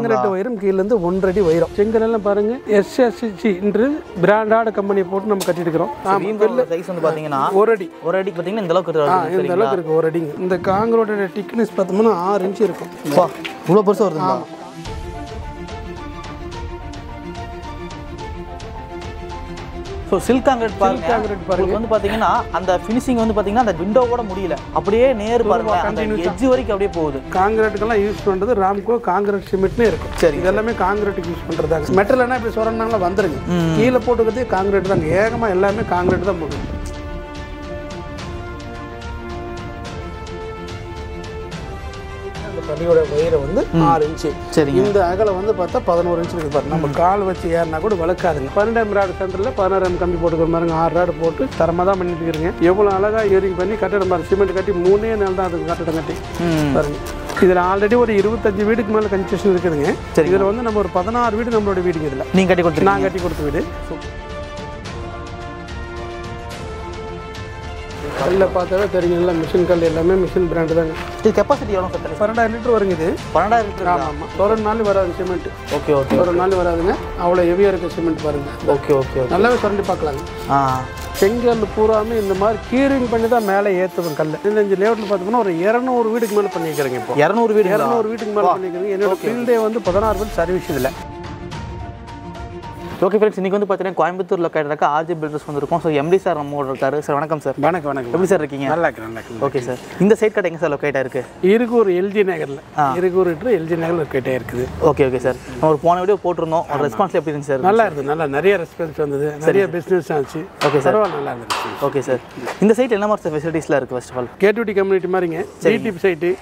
Concrete ஒயரும் கீழேருந்து ஒன்றரை உயரம் செங்கல் எல்லாம் பாருங்க எஸ்எஸ்சி என்று பிராண்டான கம்பெனி போட்டு நம்ம கட்டிட்டு இருக்கிறோம் சைஸ் வந்து பாத்தீங்கன்னா ஒரு அடி. ஒரு அடிக்கு பாத்தீங்கன்னா இந்த அளவுக்கு இந்த அளவுக்கு இருக்கு ஒரு அடிங்க. இந்த காங்கிரோட திக்னஸ் பார்த்தோம்னா ஆறு இன்ச் இருக்கும். அப்பா, இவ்வளவு பெருசா வருதுங்களா? ஸோ சில்க் காங்கிரீட் பாருங்க. உங்களுக்கு வந்து பாத்தீங்கன்னா அந்த ஃபினிஷிங் வந்து பாத்தீங்கன்னா அந்த விண்டோவோட முடியல. அப்படியே நேர் பாருங்க அந்த எட்ஜ் வரைக்கும் அப்படியே போகுது. காங்கிரீட்டுக்கெல்லாம் யூஸ் பண்றது ராம்கோ காங்கிரீட் சிமெண்ட்னு இருக்கும் சரி. இது எல்லாமே காங்கிரீட்டுக்கு யூஸ் பண்றதாங்க மெட்டல்னா இப்படி சொன்னாங்களா வந்துருங்க. கீழே போட்டுக்கிறதே காங்கிரீட் தாங்க. ஏகமா எல்லாமே காங்கிரீட் தான் போடுங்க அந்த பள்ளியோட உயரை வந்து ஆறு இன்ச்சு சரிங்க. இந்த அகலம் வந்து பார்த்தா பதினோரு இன்ச் இருக்கு பாருங்க. நம்ம கால் வச்சு ஏறினா கூட வளர்க்காதுங்க. பன்னெண்டாம் ராடு சென்டரில் பதினாறாம் கம்பி போட்டுக்கிற மாதிரிங்க ஆறு ராடு போட்டு தரமாக தான் பண்ணிட்டு இருக்கிறீங்க எவ்வளோ அழகா ஏரிங் பண்ணி கட்டடம் பாருங்க. சிமெண்ட் கட்டி மூணே நாள் தான் அதுக்கு கட்டடம் கட்டி. பாருங்க. இதில் ஆல்ரெடி ஒரு இருபத்தஞ்சு வீடுக்கு மேலே கன்ஸ்ட்ரக்ஷன் இருக்குதுங்க. சரிங்க. இதில் வந்து நம்ம ஒரு பதினாறு வீடு நம்மளோட வீடுங்க இதில். நீங்க கட்டி கொடுத்துருங்க நான் கட்டி கொடுத்த வீடு. கல்லில் பார்த்தாவே தெரியுங்களா மிஷின் கல் எல்லாமே மிஷின் பிராண்டு தாங்க. இது கெப்பாசிட்டி எவ்வளோ சார் பன்னெண்டாயிரம் லிட்டர் வருங்க இது. பன்னெண்டாயிரம் லிட்டர் ஆமாம் ஆமாம். ஒரு நாள் வராது சிமெண்ட் ஓகே ஓகே ஒரு நாள் வராதுங்க. அவ்வளோ ஹெவியாக இருக்க சிமெண்ட் பாருங்க. ஓகே ஓகே நல்லாவே சுரண்டி பார்க்கலாங்க. ஆ. செங்கல் பூராமே இந்த மாதிரி கீரிங் பண்ணி தான் மேலே ஏற்றுவேன் கல் பதினஞ்சு லேவட்டில் பார்த்தோம்னா ஒரு இரநூறு வீடுக்கு மேலே பண்ணிக்கிறேங்க இப்போ. இரநூறு வீடு இரநூறு வீட்டுக்கு மேலே பண்ணிக்கிறேங்க. என்னோட ஃபீல்டே வந்து பதினாறு வீடு சர்வீஸ் இதில் ஓகே ஃப்ரெண்ட்ஸ் இன்னைக்கு வந்து பார்த்தீங்கன்னா கோயம்புத்தூர் லொக்கேட் இருக்க ஆர்ஜி பில்டர்ஸ் வந்திருக்கோம். ஸோ எம்டி சார் நம்ம இருக்காரு. சார் வணக்கம் சார் வணக்கம் வணக்கம். எப்படி சார் இருக்கீங்க? நல்லா இருக்கு நல்லா இருக்கு ஓகே சார் இந்த சைட் கடை எங்க சார் லொக்கேட்டாக இருக்கு இருக்கூர் எல்ஜி நகரில். இருக்கூர் லிட்டர் எல்ஜி நகரில் கிட்டே இருக்குது ஓகே ஓகே சார் நம்ம ஒரு போன வீடியோ போட்டிருந்தோம். ஒரு ரெஸ்பான்ஸ் எப்படி இருந்துச்சு சார் நல்லா இருந்தது. நல்லா நிறைய ரெஸ்பான்ஸ் வந்தது. நிறைய பிஸ்னஸ் ஆச்சு. Sir. பரவாயில்ல நல்லா இருந்துச்சு. ஓகே சார் இந்த சைட் என்ன மாதிரி சார் ஃபெசிலிட்டிஸ்லாம் இருக்குது ஃபர்ஸ்ட் ஆஃப் ஆல் கேட்டுவிட்டி கம்யூனிட்டி மாதிரிங்க. டிடிபி சைட்டு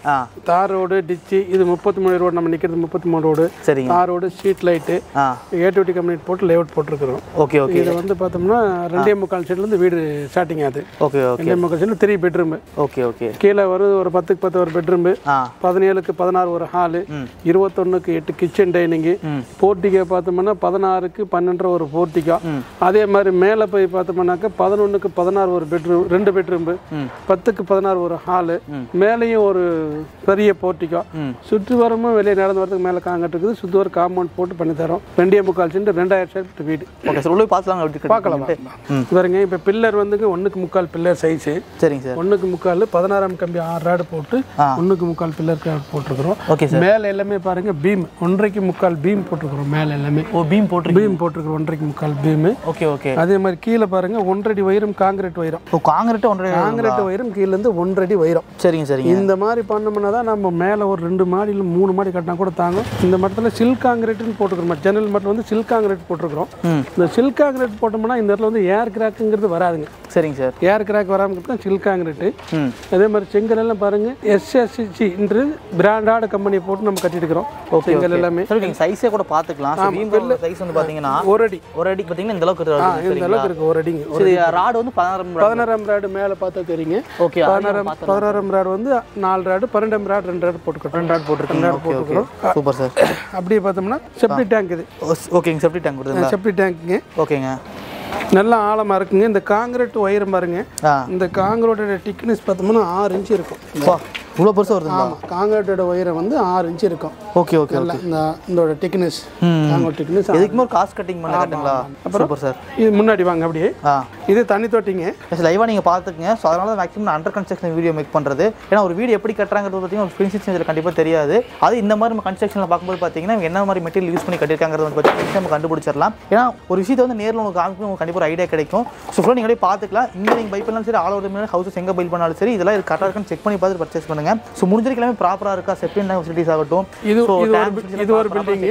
தார் ரோடு டிச்சு இது முப்பத்தி மூணு ரோடு நம்ம நிற்கிறது முப்பத்தி மூணு ரோடு சரிங்க. தார் ரோடு ஸ்ட்ரீட் லைட்டு ஆ. ஏடிவிட்டி கம்யூனிட்டி போட்டு லேஅவுட் போட்டிருக்கிறோம். ஓகே ஓகே இது வந்து பார்த்தோம்னா ரெண்டே முக்கால் சைட்லேருந்து வீடு ஸ்டார்டிங் ஆகுது. ஓகே ஓகே ரெண்டே முக்கால் சைடில் த்ரீ பெட்ரூம் ஓகே ஓகே கீழே வரும் ஒரு பத்துக்கு பத்து ஒரு பெட்ரூம் பதினேழுக்கு பதினாறு ஒரு ஹாலு இருபத்தொன்னுக்கு எட்டு கிச்சன் டைனிங்கு. போர்ட்டிகோ பார்த்தோம்னா பதினாறுக்கு பன்னெண்டரை ஒரு போர்ட்டிகோ அதே மாதிரி மேலே போய் பார்த்தோம்னாக்கா பதினொன்றுக்கு பதினாறு ஒரு பெட்ரூம் ரெண்டு பெட்ரூம். பத்துக்கு பதினாறு ஒரு ஹாலு மேலேயும் ஒரு பெரிய போர்ட்டிகோ ம். சுற்றி வரமும் வெளியே நடந்து வரதுக்கு மேலே காங்கிட்டு இருக்குது. சுற்றி ஒரு காம்பவுண்ட் போட்டு பண்ணி தரோம். ரெண்டே முக்கால் சென்ட் ரெண்டாயிரம் சென்ட் வீடு. ஓகே சார் உள்ளே பார்த்துலாம் எப்படி பார்க்கலாம். பாருங்க இப்போ பில்லர் வந்துங்க ஒன்றுக்கு முக்கால் பில்லர் சைஸு சரிங்க சார் ஒன்றுக்கு முக்கால் பதினாறாம் கம்பி ஆறு ராடு போட்டு. ஒன்றுக்கு முக்கால் பில்லர் போட்டிருக்கிறோம். ஓகே சார் மேலே எல்லாமே பாருங்க பீம் ஒன்றரைக்கு முக்கால் பீம் போட்டிருக்கிறோம் மேலே எல்லாமே. ஓ பீம் போட்டிருக்கீங்க? பீம் போட்டிருக்கிறோம் ஒன்றரைக்கு முக்கால் பீம் ஓகே ஓகே அதே மாதிரி கீழே பாருங்க ஒன்றரை வைரம் காங்கிரீட் வைரம். ஓ காங்கிரீட் ஒன்றரை காங்கிரீட் வைரம் கீழேருந்து ஒன்றரை வைரம். சரிங்க சரிங்க. இந்த மாதிரி பண்ணோம்னா தான் நம்ம மேலே ஒரு ரெண்டு மாடியில் மூணு மாடி கட்டினா கூட தாங்கும். இந்த மட்டத்தில் சில்க் காங்கிரீட்னு போட்டுக்கிறோம் ஜன்னல் மட்டும் வந்து சில்க் காங்கிரீட் போட்டிருக்கிறோம் இந்த சில்க் காங்கிரீட் போட்டோம்னா இந்த இடத்துல வந்து ஏர் கிராக்குங்கிறது வராதுங்க. சரிங்க சார். ஏர் கிராக் வராமல் தான் சில்க் காங்கிரீட்டு அதே மாதிரி செங்கல் எல்லாம் பாருங்க. எஸ்எஸ்சி என்று பிராண்டான கம்பெனி போட்டு நம்ம கட்டிட்டு இருக்கிறோம். செங்கல் எல்லாமே. நீங்கள் சைஸே கூட பார்த்துக்கலாம். சைஸ் வந்து பார்த்தீங்கன்னா ஒரு அடி. ஒரு அடிக்கு பார்த்தீங்கன்னா இந்த அளவுக்கு இந்த அளவுக்கு இருக்கு ஒரு அடிங்க சரி ராடு வந்து பதினாறு பதினாறாம் ராடு மேலே பார்த்தா தெரியுங்க. ஓகே பதினாறாம் பதினாறாம் ராடு வந்து நாலு ராடு பன்னெண்டாம் ராடு ரெண்டு ராடு போட்டுக்கிறோம். ரெண்டு ராட் போட்டிருக்கீங்க. ஓகே ஓகே சூப்பர் சார் அப்படியே பார்த்தோம்னா செப்டி டேங்க் இது. ஓகேங்க செப்டி டேங்க் கொடுத்துருங்க செப்டி டேங்க்குங்க ஓகேங்க. நல்லா ஆழமா இருக்குங்க. இந்த காங்கிரீட் ஒயரம் பாருங்க. இந்த காங்கிரீட்டோட திக்னஸ் பார்த்தோம்னா ஆறு இன்ச் இருக்கும். இவ்வளோ பெருசாக வருதுங்களா? ஆமாம் காங்கிரீட்டோட ஒயரம் வந்து ஆறு இன்ச் இருக்கும். ஓகே ஓகே நல்லா இந்த இதோட திக்னஸ் ம். காங்கிரீட் திக்னஸ் எதுக்குமே ஒரு காஸ்ட் கட்டிங் பண்ண கட்டுங்களா சூப்பர் சார். இது முன்னாடி வாங்க அப்படியே. இது தண்ணி தொட்டிங்க. லைவாக நீங்கள் பார்த்துக்குங்க. ஸோ அதனால தான் maximum under construction video make பண்ணுறது ஏன்னா ஒரு வீடு எப்படி கட்டுறாங்கிறது பார்த்தீங்கன்னா ஒரு ஃபினிஷிங் இதில் கண்டிப்பாக தெரியாது. அது இந்த மாதிரி நம்ம கன்ஸ்ட்ரக்ஷனில் பார்க்கும்போது பார்த்தீங்கன்னா என்ன மாதிரி மெட்டீரியல் யூஸ் பண்ணி கட்டியிருக்காங்கிறது வந்து பார்த்தீங்கன்னா நம்ம கண்டுபிடிச்சிடலாம். ஏன்னா ஒரு விஷயத்தை வந்து நேரில் உங்களுக்கு காமிக்கும் உங்களுக்கு கண்டிப்பாக ஒரு ஐடியா கிடைக்கும். ஸோ நீங்களே பார்த்துக்கலாம். இங்கே நீங்கள் பை பண்ணாலும் சரி ஆல் ஓவர் ஹவுசஸ் எங்கே பைல் பண்ணாலும் சரி இதெல்லாம் இது கரெக்டாக இருக்குன்னு செக் பண்ணி பார்த்து பர்ச்சேஸ் பண்ணுங்க ஸோ முடிஞ்சிருக்க எல்லாமே ப்ராப்பராக இருக்கா? செப்டின் ஃபெசிலிட்டிஸ் ஆகட்டும். இது இது ஒரு பில்டிங்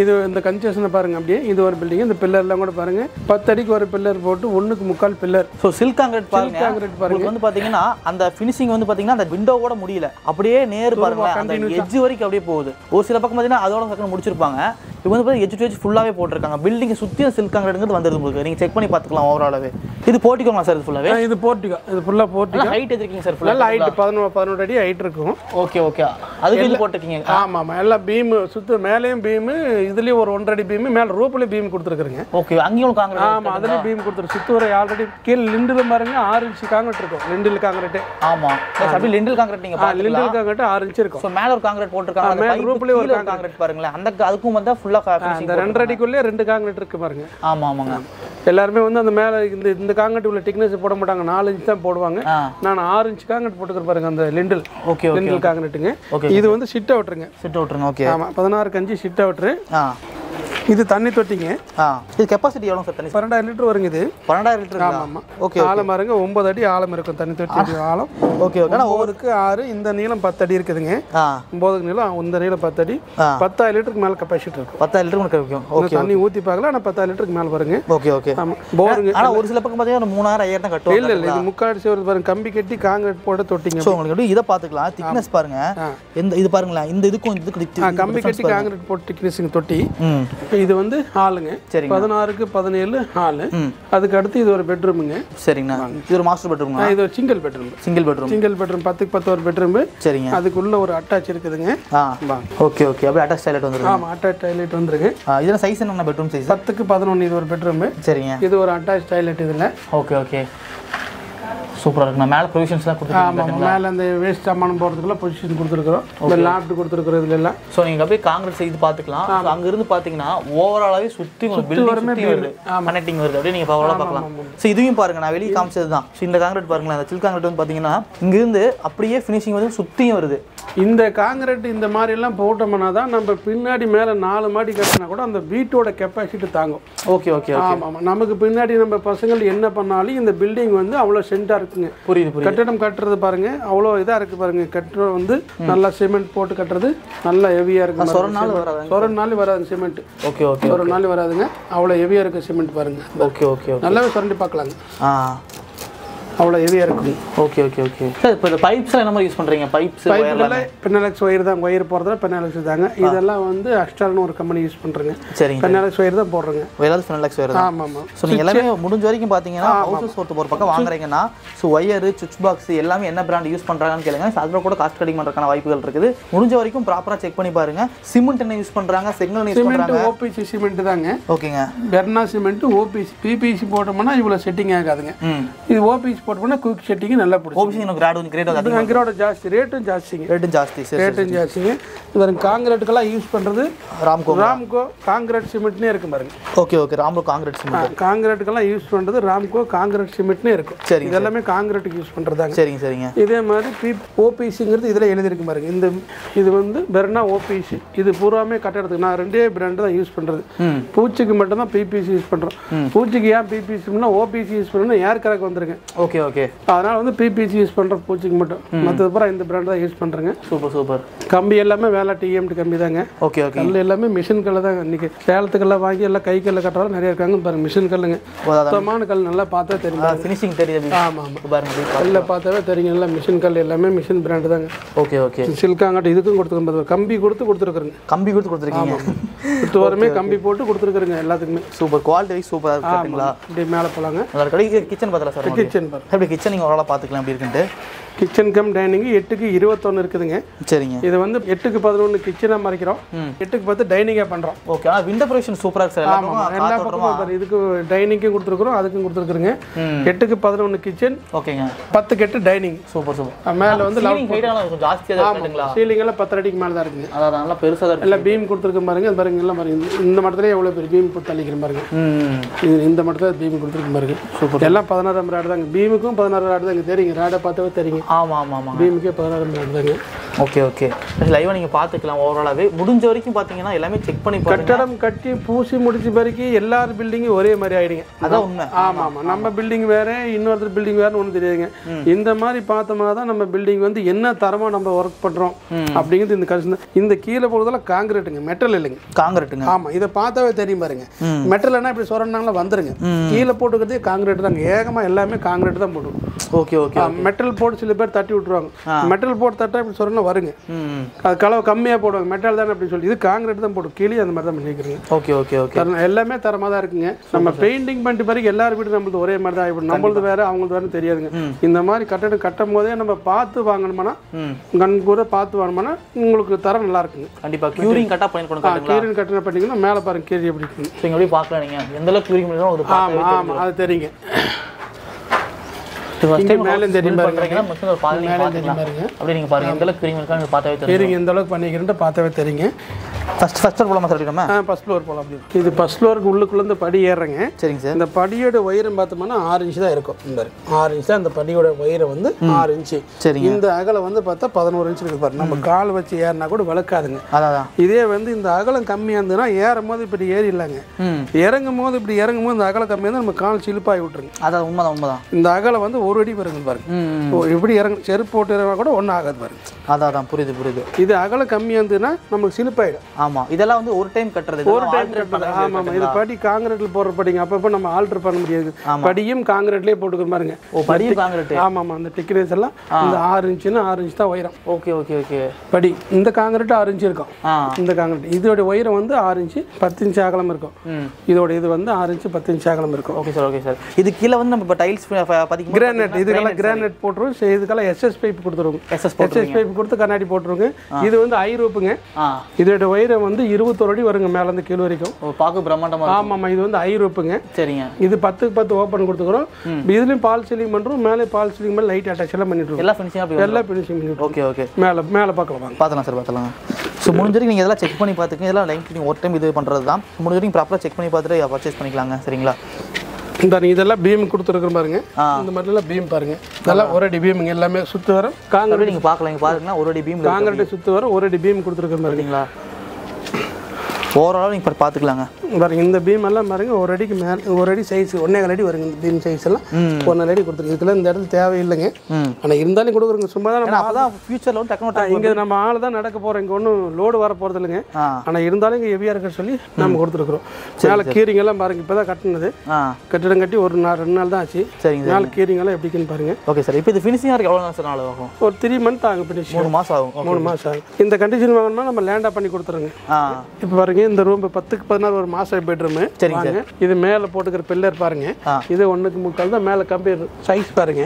இது இந்த கன்ஸ்ட்ரக்ஷனை பாருங்க அப்படியே. இது ஒரு பில்டிங் இந்த பில்லர்லாம் கூட பாருங்க. பத்து அடிக்கு ஒரு பில்லர் போட்டு ஒண்ணுக்கு முக்கால் பில்லர் ஸோ சில்க் காங்கிரீட் பாருங்க. காங்கிரீட் பாருங்க. வந்து பாத்தீங்கன்னா அந்த ஃபினிஷிங் வந்து பாத்தீங்கன்னா அந்த விண்டோவோட முடியல. அப்படியே நேர் பாருங்க அந்த எட்ஜ் வரைக்கும் அப்படியே போகுது. ஒரு சில பக்கம் பாத்தீங்கன்னா அதோட பக்கம் முடிச்சிருப்பாங்க. இப்போ வந்து பார்த்தீங்கன்னா எஜ் டு எஜ் ஃபுல்லாகவே போட்டிருக்காங்க. பில்டிங் சுற்றியும் சில்க் காங்கிரீட்ங்கிறது வந்துருது உங்களுக்கு. நீங்கள் செக் பண்ணி பார்த்துக்கலாம் ஓவராலாவே இது போட்டிக்கோங்களா சார் இது ஃபுல்லாகவே இது போர்ட்டிகா. இது ஃபுல்லாக போர்ட்டிகா. ஹைட் எதிர்க்கீங்க சார் ஃபுல்லாக ஹைட் பதினொன்று பதினொன்று அடி ஹைட் இருக்கும். ஓகே ஓகே அதுக்கு போட்டிருக்கீங்க. ஆமாம் ஆமாம் எல்லாம் பீமு சுற்று மேலேயும் பீமு இதுலேயும் ஒரு ஒன்றரை அடி பீமு மேலே ரூப்லேயும் பீம் கொடுத்துருக்குறேங்க. ஓகே அங்கேயும் காங்கிரீட் ஆமாம் அதுலேயும் பீம் கொடுத்துரு சுற்று வரை ஆல்ரெடி கீழே லிண்டில் பாருங்க ஆறு இன்ச்சு காங்கிரட் இருக்கும். லிண்டில் காங்கிரட்டு ஆமாம் அப்படி லிண்டில் காங்கிரீட் நீங்கள் லிண்டில் காங்கிரட் ஆறு இன்ச்சு இருக்கும். ஸோ மேலே ஒரு காங்கிரீட் போட்டிருக்காங்க. அந்த மேல roofலயே ஒரு காங்கிரீட் பாருங்களேன். அந்த அதுக்கும் வந்தால் ஃபுல்லாக இந்த ரெண்டரை அடிக்குள்ளேயே ரெண்டு காங்கிரட் இருக்கு பாருங்க. ஆமாம் ஆமாங்க. எல்லாருமே வந்து அந்த மேலே இந்த இந்த காங்கிரட் உள்ள திக்னஸ் போட மாட்டாங்க. நாலு இன்ச் தான் போடுவாங்க. நான் ஆறு இன்ச் காங்கிரட் போட்டுக்கிற பாருங்க அந்த லிண்டில் ஓகே ஓகே காங்கிரட்டுங்க இது வந்து சிட் அவுட்ருங்க சிட் விட்ருங்க ஓகே. ஆமாம் பதினாறு கஞ்சி சிட் அவுட்ரு இது தண்ணி தொட்டிங்க. ஆ இது கெப்பாசிட்டி எவ்வளோ சார் தண்ணி? பன்னெண்டாயிரம் லிட்டர் வருங்க இது. பன்னெண்டாயிரம் லிட்டர் ஆமாம் ஓகே ஆழம் பாருங்க ஒன்பது அடி ஆழம் இருக்கும் தண்ணி தொட்டி ஆழம் ஓகே ஓகே. ஒவ்வொருக்கு ஆறு இந்த நீளம் பத்து அடி இருக்குதுங்க. ஒன்பதுக்கு நீளம் இந்த நீளம் பத்து அடி. பத்தாயிரம் லிட்டருக்கு மேலே கெப்பாசிட்டி இருக்கும். பத்தாயிரம் லிட்டர் உங்களுக்கு கிடைக்கும் ஓகே தண்ணி ஊற்றி பார்க்கல ஆனால் பத்தாயிரம் லிட்டருக்கு மேலே வருங்க. Okay okay. ஆமாம் போருங்க. ஆனால் ஒரு சில பக்கம் பார்த்தீங்கன்னா மூணாயிரம் ஐயாயிரம் தான் கட்டுவாங்க இல்லை இல்லை இது முக்கால் பாருங்க. கம்பி கட்டி காங்கிரீட் போட்டு தொட்டிங்க. ஸோ உங்களுக்கு இதை பார்த்துக்கலாம்? திக்னஸ் பாருங்க. இந்த இது பாருங்களேன். இந்த இதுக்கும் இதுக்கு கம்பி கட்டி காங்கிரீட் போட்டு திக்னஸுங்க தொட்டி. இது வந்து ஹாலுங்க. சரிங்க. பதினாறுக்கு பதினேழு ஹாலு. அதுக்கு அடுத்து இது ஒரு பெட்ரூமுங்க. சரிங்கண்ணா. இது ஒரு மாஸ்டர் பெட்ரூம்ங்களா இது ஒரு single bedroom. Single bedroom. Single bedroom பத்துக்கு பத்து ஒரு பெட்ரூம். சரிங்க. அதுக்குள்ள ஒரு அட்டாச் இருக்குதுங்க. Okay okay. அப்படியே அட்டாச் டாய்லெட் வந்துருங்க. ஆமாம் அட்டாச் டாய்லெட் வந்துருக்கு. இதெல்லாம் சைஸ் என்ன பெட்ரூம் சைஸ் பத்துக்கு பதினொன்று இது ஒரு பெட்ரூமு சரிங்க. இது ஒரு அட்டாச் டாய்லெட் இதில். Okay okay. சூப்பராக இருக்குண்ணா மேலே ப்ரொவிஷன்ஸ்லாம் கொடுத்துருக்கீங்க ஆமாம் மேலே அந்த வேஸ்ட் சாமானம் போகிறதுக்குள்ள பொசிஷன் கொடுத்துருக்குறோம். இந்த லாப்ட் கொடுத்துருக்குறோம் இதுல எல்லாம் ஸோ நீங்கள் அப்படியே காங்கிரஸ் இது பார்த்துக்கலாம். அங்கேருந்து பார்த்தீங்கன்னா ஓவராலாகவே சுற்றி பில்டிங் சுற்றி வருது. கனெக்டிங் வருது. அப்படியே நீங்கள் ஓவராலாக பார்க்கலாம். ஸோ இதுவும் பாருங்க. நான் வெளியே காமிச்சது தான். ஸோ இந்த காங்கிரீட் பாருங்களேன். அந்த சில் காங்கிரீட் வந்து பார்த்தீங்கன்னா இங்கேருந்து அப்படியே ஃபினிஷிங் வந்து சுற்றியும் வருது. இந்த காங்கிரீட் இந்த மாதிரி எல்லாம் போட்டோம்னா தான் நம்ம பின்னாடி மேலே நாலு மாடி கட்டினா கூட அந்த வீட்டோட கெப்பாசிட்டி தாங்கும். ஓகே ஓகே ஆமாம் நமக்கு பின்னாடி நம்ம பசங்கள் என்ன பண்ணாலும் இந்த பில்டிங் வந்து அவ்வளோ சென்ட்டாக இருக்குங்க. புரியுது புரியுது. கட்டடம் கட்டுறது பாருங்க அவ்வளோ இதாக இருக்குது பாருங்க. கட்டடம் வந்து நல்லா சிமெண்ட் போட்டு கட்டுறது நல்லா ஹெவியாக இருக்கு சொரனாலும் வராது சொர நாள் வராது சிமெண்ட் ஓகே ஓகே ஒரு நாள் வராதுங்க. அவ்வளோ ஹெவியாக இருக்குது சிமெண்ட் பாருங்க. Okay okay okay. நல்லாவே சுரண்டி பார்க்கலாங்க. ஆ. அவ்வளோ ஹெவியாக இருக்குங்க ஓகே ஓகே ஓகே சார் இப்போ இந்த பைப்ஸ்லாம் என்ன மாதிரி யூஸ் பண்ணுறீங்க பைப்ஸ் பைப்புல பெனாலக்ஸ் ஒயர் தான் ஒயர் போடுறதுல பெனாலக்ஸ் தாங்க. இதெல்லாம் வந்து அக்ஸ்டால்னு ஒரு கம்பெனி யூஸ் பண்ணுறேங்க சரிங்க பெனாலக்ஸ் ஒயர் தான் போடுறோங்க. ஏதாவது ஃபெனலாக்ஸ் வேறு ஆமாம் ஆமாம். ஸோ நீங்கள் எல்லாமே முடிஞ்ச வரைக்கும் பார்த்தீங்கன்னா ஹவுசஸ் ஒருத்த ஒரு பக்கம் வாங்குறீங்கன்னா ஸோ ஒயரு சுவிட்ச் பாக்ஸ் எல்லாமே என்ன பிராண்ட் யூஸ் பண்ணுறாங்கன்னு கேளுங்க. அதில் கூட காஸ்ட் கட்டிங் பண்ணுறதுக்கான வாய்ப்புகள் இருக்குது. முடிஞ்ச வரைக்கும் ப்ராப்பராக செக் பண்ணி பாருங்க. சிமெண்ட் என்ன யூஸ் பண்ணுறாங்க செங்கல் யூஸ் பண்ணுறாங்க ஓபிசி சிமெண்ட் தாங்க. ஓகேங்க பெர்னா சிமெண்ட் ஓபிசி பிபிசி போட்டோம்னா இவ்வளோ செட்டிங் ஆகாதுங்க. இது ஓபிசி போட்டோம்னா குயிக் செட்டிங் நல்லா பிடிக்கும் ஓபிசி எனக்கு கிராட் கொஞ்சம் கிரேட் அதிகம் அங்கரோட ஜாஸ்தி ரேட்டும் ஜாஸ்திங்க. ரேட்டும் ஜாஸ்தி. சரி ரேட்டும் ஜாஸ்திங்க. இது காங்கிரீட்டுக்கெல்லாம் யூஸ் பண்ணுறது ராம்கோ ராம்கோ காங்கிரீட் சிமெண்ட்னே இருக்கும் பாருங்க. Okay okay Ramco concrete cement. காங்கிரீட்டுக்கெல்லாம் use பண்ணுறது ராம்கோ காங்கிரீட் சிமெண்ட்னே இருக்கும் சரிங்க, இது எல்லாமே காங்கிரீட்டுக்கு யூஸ் பண்ணுறதாங்க சரிங்க சரிங்க. இதே மாதிரி பி ஓபிசிங்கிறது இதில் எழுதியிருக்கு பாருங்க. இந்த இது வந்து பெர்னா ஓபிசி இது பூராமே கட்டடத்துக்கு நான் ரெண்டே பிராண்டு தான் யூஸ் பண்ணுறது பூச்சிக்கு மட்டும்தான் பிபிசி யூஸ் பண்ணுறோம் பூச்சிக்கு ஏன் பிபிசினா ஓபிசி யூஸ் பண்ணணும் ஏர் கரக்கு வந்துருங்க ஓகே ஓகே அதனால் வந்து பிபிசி யூஸ் பண்ணுற பூச்சிக்கு மட்டும். மற்றது பூரா இந்த பிராண்ட் தான் யூஸ் பண்ணுறேங்க சூப்பர் சூப்பர் கம்பி எல்லாமே வேலை டிஎம்டி கம்பி தாங்க. ஓகே ஓகே கல் எல்லாமே மிஷின் கல்ல தான். இன்னைக்கு சேலத்துக்கெல்லாம் வாங்கி எல்லாம் கை கல்ல கட்டுறவங்க நிறைய இருக்காங்க. பாருங்க மிஷின் கல்லுங்க. சுத்தமான கல் நல்லா பார்த்தா தெரியும். ஃபினிஷிங் தெரியுது ஆமாம் ஆமாம் அப்படி பாருங்க கல்ல பார்த்தாவே தெரியும். எல்லாம் மிஷின் கல் எல்லாமே மிஷின் பிராண்டு தாங்க. ஓகே ஓகே சில்காங்கட்டு இதுக்கும் கொடுத்துருக்கோம். கம்பி கொடுத்து கொடுத்துருக்குறேங்க. கம்பி கொடுத்து கொடுத்துருக்கீங்க. சுத்து வரமே கம்பி போட்டு கொடுத்துருக்குறேங்க எல்லாத்துக்குமே. சூப்பர் குவாலிட்டி சூப்பராக இருக்குங்களா இப்படி மேலே போகலாங்க கிச்சன் பார்த்தல சார்? கிச்சன் பாருங்க. எப்படி கிச்சன் நீங்கள் ஓரளவு பார்த்துக்கலாம் எப்படி இருக்குன்ட்டு. கிச்சன் கம் டைனிங் எட்டுக்கு இருபத்தொன்று இருக்குதுங்க. சரிங்க. இது வந்து எட்டுக்கு பதினொன்று கிச்சனாக மறைக்கிறோம். எட்டுக்கு பத்து டைனிங்காக பண்ணுறோம் ஓகே. ஆனால் விண்டோ ப்ரொவிஷன் சூப்பராக சார். ஆமாம் எல்லா பக்கமும். இதுக்கு டைனிங்க்கும் கொடுத்துருக்குறோம் அதுக்கும் கொடுத்துருக்குறோங்க. எட்டுக்கு பதினொன்று கிச்சன் ஓகேங்க. பத்துக்கு எட்டு டைனிங் சூப்பர் சூப்பர். மேலே வந்து ஜாஸ்தியாக இருக்குங்களா? சீலிங் எல்லாம் பத்து அடிக்கு மேலே தான் இருக்குங்க. அதான் நல்லா பெருசாக தான் இருக்கு. எல்லாம் பீம் கொடுத்துருக்க பாருங்க பாருங்க எல்லாம் பாருங்க. இந்த- மட்டத்திலே எவ்வளோ பெரிய பீம் போட்டு தள்ளிக்கிற பாருங்க. இது இந்த மட்டும் பீம் கொடுத்துருக்க பாருங்க. சூப்பர் எல்லாம் பதினாறாம் ராடு தாங்க. பீமுக்கும் பதினாறு ராடு தாங்க. தெரியுங்க ராடை பார்த்தாவே தெரியுங்க. ஆமாம் ஆமாம் ஆமாம் பீமுக்கே பதினாறாம் ராடு தாங்க ஓகே ஓகே. லைவாக நீங்கள் பார்த்துக்கலாம் ஓவராலாகவே முடிஞ்ச வரைக்கும் பார்த்தீங்கன்னா எல்லாமே செக் பண்ணி கட்டடம் கட்டி பூசி முடிச்ச பிறகு எல்லார் பில்டிங்கும் ஒரே மாதிரி ஆயிடுங்க. அதான் உண்மை. ஆமா ஆமா நம்ம பில்டிங் வேற இன்னொருத்தர் பில்டிங் வேற ஒன்றும் தெரியாதுங்க. இந்த மாதிரி பார்த்தோம்னா தான் நம்ம பில்டிங் வந்து என்ன தரமா நம்ம ஒர்க் பண்றோம் அப்படிங்கிறது இந்த கஷ்டம் இந்த கீழே போடுறதெல்லாம் காங்கிரீட்டுங்க மெட்டல் இல்லைங்க. காங்கிரட்டுங்க ஆமா இதை பார்த்தாவே தெரியும் பாருங்க. மெட்டல்னா இப்படி சொரண்டாங்களா வந்துருங்க. கீழே போட்டுக்கிறதே காங்கிரீட் தாங்க. ஏகமா எல்லாமே காங்கிரீட் தான் போட்டுருவோம் ஓகே ஓகே மெட்டல் போட்டு சில பேர் தட்டி விட்டுருவாங்க. மெட்டல் போட்டு தட்டா இப்படி சொன்னா வருங்க. அது கலவை கம்மியாக போடுவாங்க. மெட்டல் தானே அப்படி சொல்லி. இது காங்கிரீட் தான் போடும் கீழே அந்த மாதிரி தான் பண்ணிக்கிறீங்க. ஓகே ஓகே ஓகே எல்லாமே தரமாக தான் இருக்குங்க. நம்ம பெயிண்டிங் பண்ணிட்டு பிறகு எல்லாரும் வீடு நம்மளுது ஒரே மாதிரி தான் ஆகிடும் நம்மளது வேற அவங்களது வேற தெரியாதுங்க. இந்த மாதிரி கட்டடம் கட்டும் போதே நம்ம பார்த்து வாங்கணுமானா கண் கூட பார்த்து வாங்கணுமானா உங்களுக்கு தரம் நல்லா இருக்குங்க. கண்டிப்பா. க்யூரிங் கரெக்டாக பண்ணிருக்கணும் கரெக்டுங்களா கீரன் கட்டணம் பண்ணிங்கன்னா மேலே பாருங்க கீரை எப்படி இருக்குங்க இங்கே எப்படி பார்க்கலாம் நீங்க. எந்த அளவுக்கு க்யூரிங் அது ஆமாம் ஆமாம் அது தெரியுங்க. மேலே தெரியும் பாருங்க. நீங்கள் பாருங்க. எந்த அளவுக்கு க்யூரிங் இருக்கா நீங்கள் பார்த்தாவே தெரியும். அளவுக்கு பண்ணிக்கிறேன்ட்டு பார்த்தாவே தெரியுங்க. ஃபர்ஸ்ட் ஃபர்ஸ்ட் போலாமா சார் நம்ம ஆ ஃபஸ்ட் ஃப்ளோர் போகலாம் அப்படி இது ஃபஸ்ட் ஃப்ளோருக்கு உள்ளுக்குள்ள இந்த படி ஏறுறேங்க. சரிங்க சார் இந்த படியோட உயரம் பார்த்தோம்னா ஆறு இன்ச்சு தான் இருக்கும். இந்த. ஆறு இன்ச்சு தான் அந்த படியோட உயரம் வந்து ஆறு இன்ச்சு சரிங்க. இந்த அகலம் வந்து பார்த்தா பதினோரு இன்ச்சு இருக்கு பாருங்க நம்ம கால் வச்சு ஏறினா கூட விளக்காதுங்க. அதான் இதே வந்து இந்த அகலம் கம்மியாக இருந்ததுன்னா ஏறும் போது இப்படி ஏறிடலாங்க ம். இறங்கும் போது இப்படி இறங்கும் போது இந்த அகலம் கம்மியாக இருந்தால் நம்ம கால் சிலுப்பாகி விட்டுருங்க. அதான் உண்மைதான் உண்மைதான். இந்த அகலம் வந்து ஒரு அடி வருங்க பாருங்க. ஓ, இப்படி இறங்க செருப்பு போட்டு இறங்கினா கூட ஒன்றும் ஆகாது பாருங்க. அதான் அதான். புரியுது புரியுது. இது அகலம் கம்மியாக இருந்ததுன்னா நமக்கு சிலுப்பாயிடும். ஆமா இதெல்லாம் வந்து ஒரு டைம் கட்டுறது. ஒரு டைம் பண்ண ஆமாம் ஆமாம் இது படி காங்கிரீட்டில் போடுற படிங்க. அப்பப்போ நம்ம ஆல்டர் பண்ண முடியாது. படியும் காங்கிரீட்லேயே போட்டுக்கிற பாருங்க. ஓ படியும் காங்கிரீட் ஆமாம் ஆமாம் அந்த திக்னஸ் எல்லாம் இந்த ஆறு இன்ச்சுன்னா ஆறு இன்ச் தான் உயரம். Okay okay okay. படி. இந்த காங்கிரீட் ஆறு இன்ச்சு இருக்கும். இந்த காங்கிரீட் இதோட உயரம் வந்து ஆறு இன்ச்சு பத்து இன்ச்சு அகலம் இருக்கும். இதோட இது வந்து ஆறு இன்ச்சு பத்து இன்ச்சு அகலம் இருக்கும். Okay sir. Okay sir. இது கீழே வந்து நம்ம இப்போ டைல்ஸ் பதிக்கும் கிரானைட் இதுக்கெல்லாம் கிரானைட் போட்டுருவோம். இதுக்கெல்லாம் எஸ்எஸ் பைப் கொடுத்துருவோங்க எஸ்எஸ் எஸ்எஸ் பைப் கொடுத்து கண்ணாடி போட்டுருவோங்க. இது வந்து ஐ ரூப்புங்க ஆ. இதோட உயரம் வந்து இருபத்தொரு அடி வருங்க மேலேருந்து கீழ் வரைக்கும். பார்க்க பிரம்மாண்டமா இருக்கும். ஆமாம் ஆமாம் இது வந்து ஐ ரூப்புங்க சரிங்க. இது பத்துக்கு பத்து ஓப்பன் கொடுத்துக்கிறோம். இதுலயும் பால் சீலிங் பண்றோம் மேலே பால் சீலிங் மேலே லைட் அட்டாச் எல்லாம் பண்ணிட்டு எல்லாம் ஃபினிஷிங் பண்ணிட்டு ஓகே ஓகே. மேலே மேலே பார்க்கலாம் பார்த்தலாம் சார் பார்த்தலாம். ஸோ முடிஞ்ச வரைக்கும் நீங்கள் இதெல்லாம் செக் பண்ணி பார்த்துக்கங்க. இதெல்லாம் லைன் நீங்கள் ஒரு டைம் இது பண்ணுறது தான் முடிஞ்ச வரைக்கும் ப்ராப்பராக செக் பண்ணி பார்த்துட்டு பர்ச்சேஸ் பண்ணிக்கலாங்க சரிங்களா? இந்த இதெல்லாம் பீம் கொடுத்துருக்குற பாருங்க. இந்த மாதிரிலாம் பீம் பாருங்க. இதெல்லாம் ஒரு அடி பீமுங்க எல்லாமே சுத்து வரும். காங்கிரீட் நீங்கள் பார்க்கலாம் பாருங்கன்னா ஒரு அடி பீம் காங்கிரீட் சுத்து வரும் ஒரு அடி பீம் கொடுத்துருக்குற மாதிரி சரிங்களா ஓவராலாக நீங்கள் பார்த்துக்கலாங்க பாருங்க இந்த பீம் எல்லாம் பாருங்க ஒரு அடிக்கு மேலே ஒரு அடி சைஸ் ஒன்னே கால் அடி வருங்க இந்த பீம் சைஸ் எல்லாம். ஒன்னரை அடி கொடுத்துருக்கு இதுல இந்த இடத்துல தேவையில்லைங்க. ஆனால் இருந்தாலும் கொடுக்குறோங்க சும்மா தான் நம்ம ஏன்னா அப்போ தான் ஃபியூச்சரில் வந்து டக்குனு இங்கே நம்ம ஆள் தான் நடக்க போகிறோம் இங்கே ஒன்றும் லோடு வர போகிறது இல்லைங்க. ஆனால் இருந்தாலும் இங்கே ஹெவியாக இருக்க சொல்லி நம்ம கொடுத்துருக்குறோம். மேலே கீரிங் எல்லாம் பாருங்க இப்போ தான் கட்டினது கட்டிடம் கட்டி ஒரு நாள் ரெண்டு நாள் தான் ஆச்சு. சரிங்க மேலே கீரிங் எல்லாம் எப்படி இருக்குன்னு பாருங்க. ஓகே சார் இப்போ இது இருக்கு எவ்வளோ நாள் சார் நாள் ஆகும்? ஒரு த்ரீ மந்த் ஆகும் ஃபினிஷ் மூணு மாதம் ஆகும். மூணு மாதம் ஆகும். இந்த கண்டிஷன் வாங்கணும்னா நம்ம லேண்டாக பண்ணி கொடுத்துருங்க. இப்போ பாருங்க இந்த ரூம் பத்துக்கு பதினாறு ஒரு மாஸ்டர் பெட்ரூமு சரிங்க இது மேலே போட்டுக்கிற பில்லர் பாருங்க. இது ஒன்றுக்கு முக்கால் தான் மேலே கம்பி சைஸ் பாருங்க.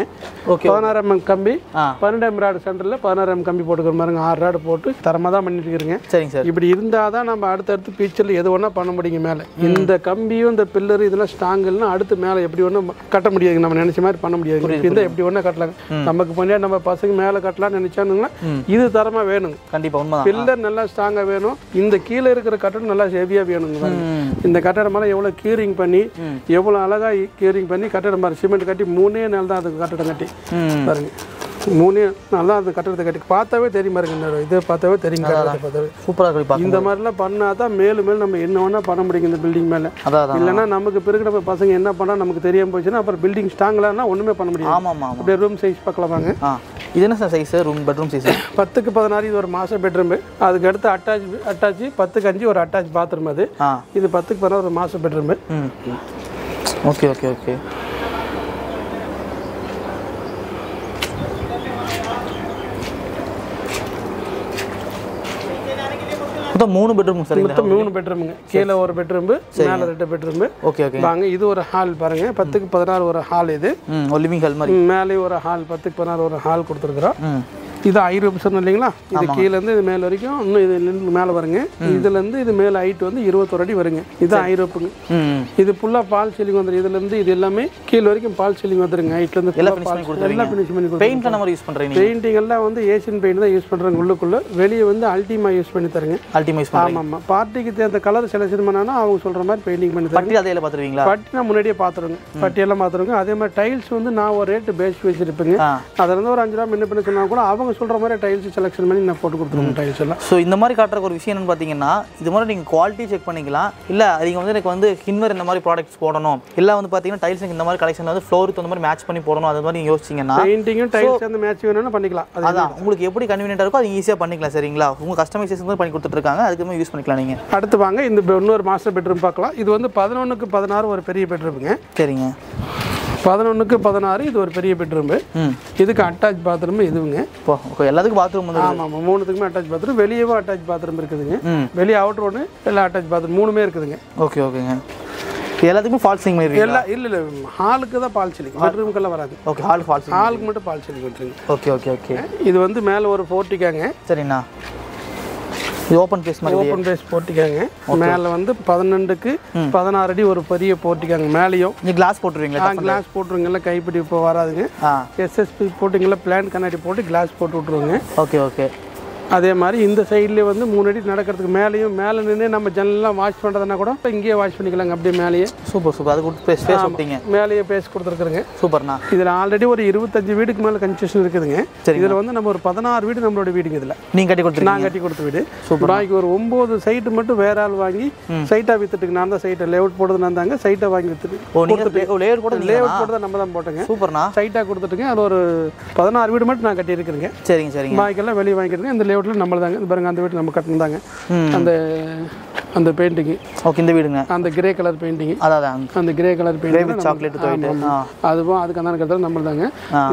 ஓகே. பதினாறாம் எம் கம்பி. ஆ. பன்னெண்டாம் ராடு சென்டரில் பதினாறாம் கம்பி போட்டுக்கிற பாருங்க. ஆறு ராடு போட்டு தரமாக தான் பண்ணிட்டு இருக்கிறீங்க சரிங்க சார். இப்படி இருந்தால் தான் நம்ம அடுத்தடுத்து ஃபியூச்சரில் எது வேணால் பண்ண முடியுங்க மேலே. இந்த கம்பியும் இந்த பில்லர் இதெல்லாம் ஸ்ட்ராங் இல்லைன்னா அடுத்து மேலே எப்படி வேணும் கட்ட முடியாதுங்க நம்ம நினைச்ச மாதிரி பண்ண முடியாது. இருந்தால் எப்படி வேணால் கட்டலாம். நமக்கு முன்னாடி நம்ம பசங்க மேலே கட்டலாம்னு நினைச்சானுங்களா இது தரமாக வேணுங்க. கண்டிப்பாக பில்லர் நல்லா ஸ்ட்ராங்காக வேணும். இந்த கீழே இருக்கிற கட்டடம் நல்லா ஹெவியாக வேணுங்க பாருங்க. இந்த கட்டடமெல்லாம் எவ்வளோ கீரிங் பண்ணி எவ்வளோ அழகாக கீரிங் பண்ணி கட்டடம் பாரு சிமெண்ட் கட்டி மூணே நாள் தான் அதுக்கு கட்டடம் கட்டி. பாருங்க. மூணே நல்லா அந்த கட்டடத்தை கட்டி. பார்த்தாவே தெரியும் பாருங்க இதை பார்த்தாவே தெரியும் சூப்பராக இந்த மாதிரிலாம் பண்ணால் தான் மேலும் மேலும் நம்ம என்ன வேணால் பண்ண முடியும் இந்த பில்டிங் மேலே. இல்லைன்னா நமக்கு பிறகு நம்ம பசங்க என்ன பண்ணா நமக்கு தெரியாம போச்சுன்னா அப்புறம் பில்டிங் ஸ்ட்ராங்லான்னா ஒன்றுமே பண்ண ஆமாம் அப்படியே ரூம் சைஸ் பார்க்கலாம் வாங்க. இது என்ன sir size room bedroom size பத்துக்கு பதினாறு இது ஒரு மாஸ்டர் பெட்ரூம் அதுக்கு அடுத்து அட்டாச் அட்டாச் பத்துக்கு அஞ்சு ஒரு அட்டாச் பாத்ரூம் அது. இது பத்துக்கு பதினாறு ஒரு master bedroom okay okay okay. மொத்தம் மூணு பெட்ரூம் சார் மொத்தம் மூணு பெட்ரூமுங்க கீழே ஒரு பெட்ரூம் மேலே ரெண்டு பெட்ரூம் ஓகே ஓகே. வாங்க இது ஒரு ஹால் பாருங்க. பத்துக்கு பதினாறு ஒரு ஹால் இது. லிவிங் ஹால் மாதிரி. மேலே ஒரு ஹால் பத்துக்கு பதினாறு ஒரு ஹால் கொடுத்துருக்குறோம். இது ஐரோப்பு சொன்னோம் இல்லைங்களா? இது கீழேருந்து இது மேலே வரைக்கும் இன்னும் இது மேலே வருங்க. இதுலேருந்து இது மேலே ஹைட் வந்து இருபத்தொரு அடி வருங்க. இது ஐரோப்புங்க இது ஃபுல்லாக பால் சீலிங் வந்துடும் இதுலேருந்து இது எல்லாமே கீழ் வரைக்கும் பால் சீலிங் வந்துருங்க. ஹைட்லேருந்து எல்லாம் ஃபினிஷ் பண்ணி பெயிண்ட் யூஸ் பண்ணுறீங்க பெயிண்டிங் எல்லாம் வந்து ஏசியன் பெயிண்ட் தான் யூஸ் பண்ணுறாங்க உள்ளுக்குள்ள. வெளியே வந்து அல்டிமா யூஸ் பண்ணி தருங்க. அல்டிமைஸ் பண்ணுறீங்க ஆமாம் ஆமாம். பார்ட்டிக்கு தேர்ந்த கலர் செலக்ஷன் பண்ணானா அவங்க சொல்கிற மாதிரி பெயிண்டிங் பண்ணி தருங்க. அதையில பார்த்துருவீங்களா? பட்டி நான் முன்னாடியே பார்த்துருங்க. பட்டியெல்லாம் பார்த்துருங்க. அதே மாதிரி டைல்ஸ் வந்து நான் ஒரு ரேட்டு பேஸ் வச்சிருப்பேங்க. அதில் இருந்து ஒரு அஞ்சு ரூபா முன்ன பண்ண சொன்னா கூட அவங்க சொல்கிற மாதிரி டைல்ஸ் செலக்ஷன் பண்ணி நான் போட்டு கொடுத்துருவேன் டைல்ஸ் எல்லாம். ஸோ இந்த மாதிரி காட்டுற ஒரு விஷயம் என்னன்னு பார்த்தீங்கன்னா இது மாதிரி நீங்கள் குவாலிட்டி செக் பண்ணிக்கலாம். இல்லை நீங்கள் வந்து எனக்கு வந்து ஹின்வர் இந்த மாதிரி ப்ராடக்ட்ஸ் போடணும். இல்லை வந்து பார்த்தீங்கன்னா டைல்ஸ் இந்த மாதிரி கலெக்ஷன் வந்து ஃப்ளோருக்கு அந்த மாதிரி மேட்ச் பண்ணி போடணும். அது மாதிரி நீங்கள் யோசிச்சிங்கன்னா பெயிண்டிங்கும் டைல்ஸ் அந்த மேட்ச் வேணும்னு பண்ணிக்கலாம். அது அதான் உங்களுக்கு எப்படி கன்வீனியன்ட்டாக இருக்கோ அது ஈஸியாக பண்ணிக்கலாம் சரிங்களா? உங்கள் கஸ்டமைசேஷன் பண்ணி கொடுத்துட்ருக்காங்க அதுக்கு யூஸ் பண்ணிக்கலாம் நீங்கள் அடுத்து வாங்க இந்த இன்னொரு மாஸ்டர் பெட்ரூம் பார்க்கலாம். இது வந்து பதினொன்றுக்கு பதினாறு ஒரு பெரிய பெட்ரூமுங்க சரிங்க. பதினொன்றுக்கு பதினாறு இது ஒரு பெரிய பெட்ரூமு இதுக்கு அட்டாச் பாத்ரூம் இதுவுங்க. எல்லாத்துக்கும் பாத்ரூம் ஆமாம் ஆமாம் மூணுத்துக்குமே அட்டாச் பாத்ரூம் வெளியவும் அட்டாச் பாத்ரூம் இருக்குதுங்க. வெளியே அவுட்டர் ஒன்று எல்லாம் அட்டாச் பாத்ரூம் மூணுமே இருக்குதுங்க. ஓகே ஓகேங்க. எல்லாத்துக்குமே ஃபால்ஸ் சீலிங் மாதிரி எல்லாம் இல்லை இல்லை ஹாலுக்கு தான் பால் சீலிங் பெட்ரூமுக்கெல்லாம் வராது. ஓகே ஹால் ஃபால்ஸ் ஹாலுக்கு மட்டும் பால் சீலிங் விட்டுருங்க ஓகே ஓகே ஓகே. இது வந்து மேலே ஒரு போர்ட்டிக்காங்க சரிண்ணா. இது ஓப்பன் பேஸ் மாதிரி ஓப்பன் பேஸ் போர்ட்டிக்காங்க மேலே வந்து பதினெண்டுக்கு பதினாறு அடி ஒரு பெரிய போர்ட்டிக்காங்க மேலேயும். நீ கிளாஸ் போட்டுருவீங்களா? கிளாஸ் போட்டுருங்கல்ல கைப்பிடி இப்போ வராதுங்க. எஸ்எஸ்பி போட்டிங்கல்ல பிளான் கண்ணாடி போட்டு கிளாஸ் போட்டு விட்ருவோங்க ஓகே ஓகே அதே மாதிரி இந்த சைட்லேயே வந்து மூணு அடி நடக்கிறதுக்கு மேலேயும் மேலே நின்று நம்ம ஜன்னல்லாம் வாஷ் பண்ணுறதுனா கூட இப்போ இங்கேயே வாஷ் பண்ணிக்கலாங்க அப்படியே மேலேயே. சூப்பர் சூப்பர் அது கொடுத்து ஸ்பேஸ் விட்டீங்க. மேலேயே பேசி கொடுத்துருக்குறேங்க. சூப்பர்ண்ணா இதில் ஆல்ரெடி ஒரு இருபத்தஞ்சு வீடுக்கு மேலே கன்ஸ்ட்ரக்ஷன் இருக்குதுங்க. சரிங்க. இதில் வந்து நம்ம ஒரு பதினாறு வீடு நம்மளோட வீடுங்க இதில். நீங்கள் கட்டி கொடுத்துருங்க நான் கட்டி கொடுத்த வீடு. பாக்கி ஒரு ஒம்பது சைட்டு மட்டும் வேற ஆள் வாங்கி சைட்டாக வித்துட்டுங்க நான் தான் சைட்டை லேஅவுட் போடுறது நான் தாங்க சைட்டை வாங்கி வித்துட்டு கூட நீங்கள்? லேஅவுட் போட்டு நம்ம தான் போட்டோங்க. சூப்பர்ண்ணா சைட்டாக கொடுத்துட்டுங்க. அதில் ஒரு பதினாறு வீடு மட்டும் நான் கட்டியிருக்கிறேங்க. சரிங்க சரிங்க. பாக்கியெல்லாம் வெளியே வாங்கிக்கிறேங்க. இந்த லேஅவுட்டில் நம்மள தாங்க இந்த பாருங்க அந்த வீட்டில் நம்ம கட்டினதாங்க ம். அந்த அந்த பெயிண்டிங்கு ஓகே இந்த வீடுங்க. அந்த கிரே கலர் பெயிண்டிங்கு அதான் அந்த கிரே கலர் பெயிண்டிங் சாக்லேட் அதுவும் அதுக்கு அந்த கட்டத்தில் நம்ம தாங்க.